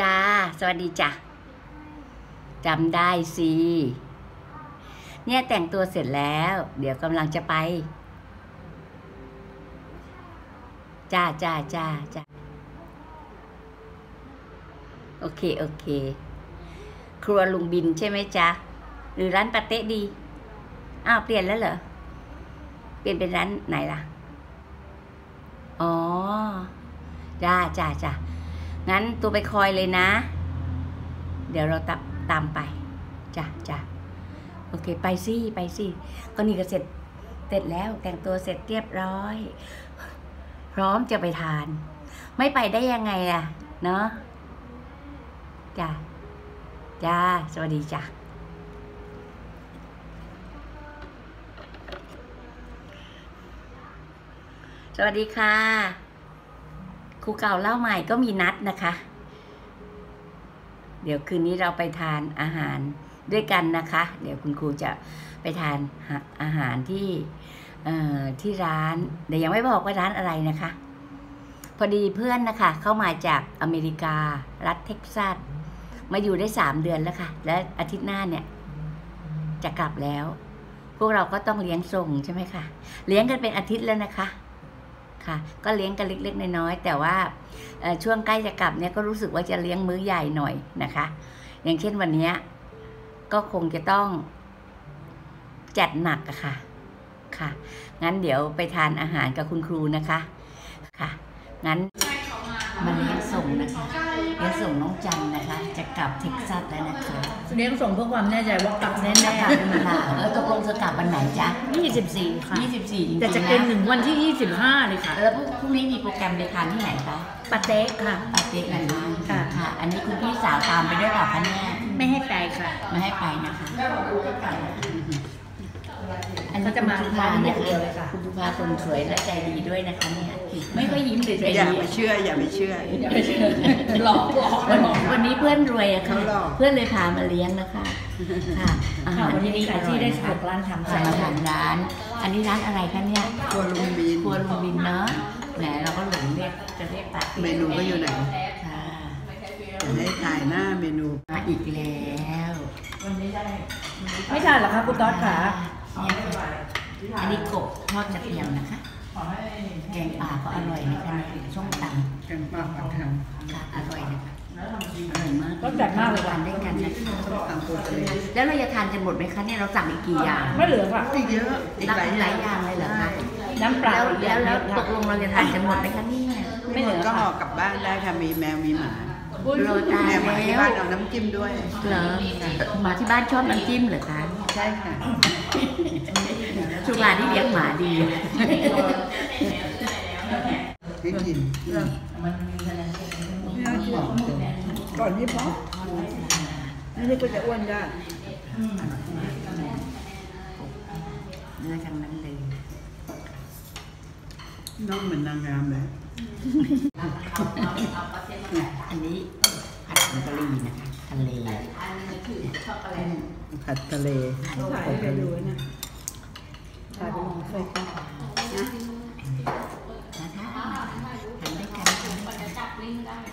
จ้า สวัสดีจ้ะจำได้สิ เนี่ยแต่งตัวเสร็จแล้ว เดี๋ยวกำลังจะไป จ้าจ้าจ้าจ้าโอเค โอเค ครัวลุงบินใช่ไหมจ๊ะ หรือร้านปาเต๊ะดี อ้าว เปลี่ยนแล้วเหรอ เปลี่ยนเป็นร้านไหนล่ะ อ๋อ จ้าจ้าจ้า งั้นตัวไปคอยเลยนะ เดี๋ยวเราตามตามไปจ้ะจ้ะโอเค ไปสิไปสิก็นี่ก็เสร็จเสร็จแล้วแต่งตัวเสร็จเรียบร้อย พร้อมจะไปทาน ไม่ไปได้ยังไงล่ะ เนาะจ้ะจ้าสวัสดีจ้ะสวัสดีค่ะ รูเก่าเล่าใหม่ก็มีนัดนะคะ เดี๋ยวคืนนี้เราไปทานอาหารด้วยกันนะคะ เดี๋ยวคุณครูจะไปทานอาหารที่ที่ร้านเดี๋ยวยังไม่บอกว่าร้านอะไรนะคะ พอดีเพื่อนนะคะ เข้ามาจากอเมริการัฐเท็กซัสมาอยู่ได้สามเดือนแล้วค่ะ และอาทิตย์หน้าเนี่ย จะกลับแล้ว พวกเราก็ต้องเลี้ยงส่งใช่ไหมคะเลี้ยงกันเป็นอาทิตย์แล้วนะคะ ค่ะ ก็เลี้ยงกันเล็กๆน้อยๆแต่ว่าช่วงใกล้จะกลับเนี่ยก็รู้สึกว่าจะเลี้ยงมื้อใหญ่หน่อยนะคะ อย่างเช่นวันนี้ก็คงจะต้องจัดหนักอะค่ะค่ะ งั้นเดี๋ยวไปทานอาหารกับคุณครูนะคะค่ะ งั้น มาเลี้ยงส่งนะคะเลี้ยงส่งน้องจันนะคะ จะกลับเท็กซัสแล้วนะคะเลี้ยงส่งเพื่อความแน่ใจว่ากลับแน่จะกลับค่ะเออตกลงจะกลับวันไหนจ๊ะๆยี่สิบสี่ค่ะยี่สิบสี่จริงๆแต่จะเป็นถึงวันที่ยี่สิบห้าเลยค่ะ แล้วพรุ่งนี้มีโปรแกรมไปทานที่ไหนคะปาเต๊กค่ะ ปาเต๊ะกันบ้างค่ะค่ะ อันนี้คุณพี่สาวตามไปด้วยหรอคะเนี่ยไม่ให้ไปค่ะ ไม่ให้ไปนะคะเขาจะมาคุณสุภาร้านนะอย่างเดียวคะเลยค่ะคุณสุภาคนสวยและใจดีด้วยนะคะเนี่ย ไม่ค่อยยิ้มเลยใจอย่าดีไปเชื่อ อย่าไปเชื่อหลอกหลอกวันวันนี้เพื่อนรวยอะค่ะ เขาหลอก เพื่อนเลยพามาเลี้ยงนะคะ ค่ะอาหารวันนี้ที่นี่ขายอร่ที่อยได้นะสิบคะหกล้านทำสั่งอาหารร้าน อันนี้ร้านอะไรคะเนี่ยครัวลุงบินครัวลุงบินเนาะแหมเราก็หลงเรียกจะเรียกปาเต๊ะเมนูก็อยู่ไหนค่ะจะให้ถ่ายหน้าเมนู มาอีกแล้วไม่ทานหรอคะคุณต๊อดค่ะเนี่ยค่ะอันนี้กบทอดกระเทียมนะคะ แกงป่าก็อร่อยนะคะเนี่ยส้มตำกันปากปักทางค่ะอร่อยนะคะอร่อยมากรสจัดมากเลยทาค่ะนด้วยกันนะคะส้มตำปูทะเลแล้วเราจะทานกันหมดไหมคะเนี่ยเราสั่งอีกกี่อย่างไม่เหลือค่ะอีกเยอะอีกหลาหลายยอหย่าลางยอย่างเลยเหรอคะน้ำเปล่าแล้วอีกอแล้ย่าวงแล้วค่ะตกลงเราจะทานกันหมดไหมคะเนี่ยไม่เหลือก็ค่ะห่อกลับบ้านได้ค่ะมีแมวมีหมาโรตายแมวมาที่แล้วบ้านเอาน้ำจิ้มด้วยเหรอมาที่บ้านชอบน้ำจิ้มเหรอคะใช่ค่ะสุภาที่เลี้ยงหมาดีให้กินก่อนนี้พอนี่ก็จะอ้วนได้เนื้อทั้งนั้นเลยน้องเหมือนนางงามเลยอันนี้ผัดผงกะหรี่นะคะ ทะเลผัดทะเลถ่ายไปดูนะถ่ายไปลงเฟซบุ๊กนะคะทานด้วยกันทานด้วยกัน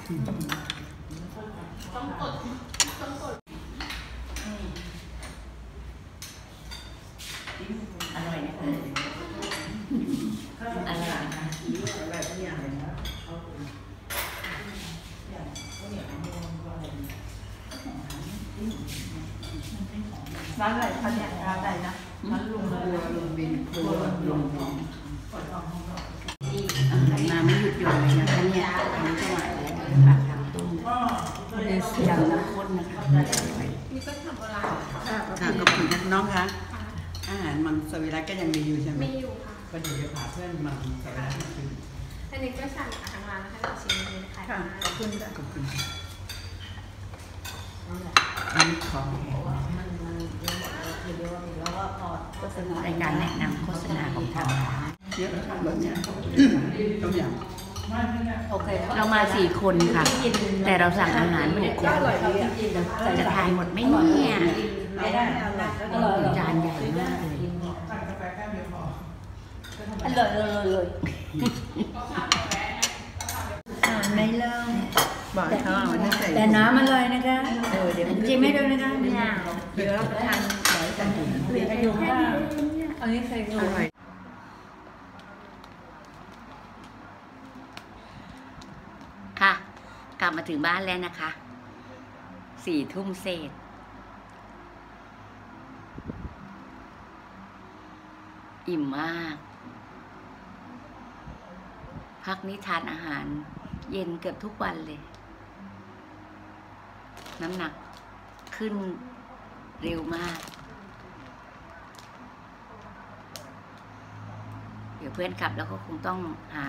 อร่อยนะคะอร่อยนะคะ ร้านอะไรคะเนี่ยร้านอะไรนะร้านลุงครัวลุงบินครัวลุงบินอาหารมาไม่หยุดหย่อนเลยนะคะเนี่ยอันนี้ก็มาแล้วปลาคังต้มเลเซียมน้ำข้นนะคะอร่อยค่ะขอบคุณน้องคะอาหารมังสวิรัตก็ยังมีอยู่ใช่ไหมมีอยู่ค่ะก็เดี๋ยวจะพาเพื่อนมังสวิรัตมากินอันนี้ก็สั่งอาหารร้านแล้วให้เราชิมดูนะคะค่ะขอบคุณค่ะขอบคุณค่ะ อันนี้ของแห้งรายการแนะนำโฆษณาของทางร้านเยอะค่ะรสเนี่ยต้มยโอเคเรามาสี่คนค่ะ แต่เราสั่งอาหารหกคนจะทานหมดไหมเนี่ยไม่ได้อร่อยอร่อยอร่อยจานใหญ่มากเลยอร่อยเลยเลยอ่านไม่เล่าำบอกให้เขาเอาอันนี้ใส่แต่น้ำอร่อยนะคะ เออเดี๋ยวจิ้มให้ด้วยนะคะเดี๋ยวรับประทานเดี๋ยวจะเดี๋ยวจะดูว่าอันนี้ใส่งูอร่อยค่ะ กลับมาถึงบ้านแล้วนะคะสี่ทุ่มเศษอิ่มมาก พักนี้ทานอาหาร เย็นเกือบทุกวันเลย น้ำหนัก ขึ้นเร็วมาก เดี๋ยวเพื่อนกลับแล้วก็คงต้องหา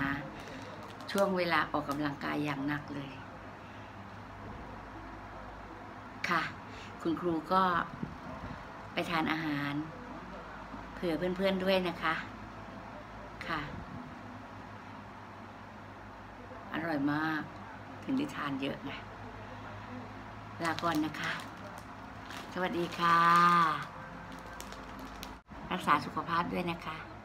ช่วงเวลาออกกำลังกายอย่างหนักเลย ค่ะ คุณครูก็ไปทานอาหาร เผื่อเพื่อนๆด้วยนะคะ ค่ะ อร่อยมาก ถึงได้ทานเยอะไงลาก่อนนะคะ สวัสดีค่ะ รักษาสุขภาพด้วยนะคะ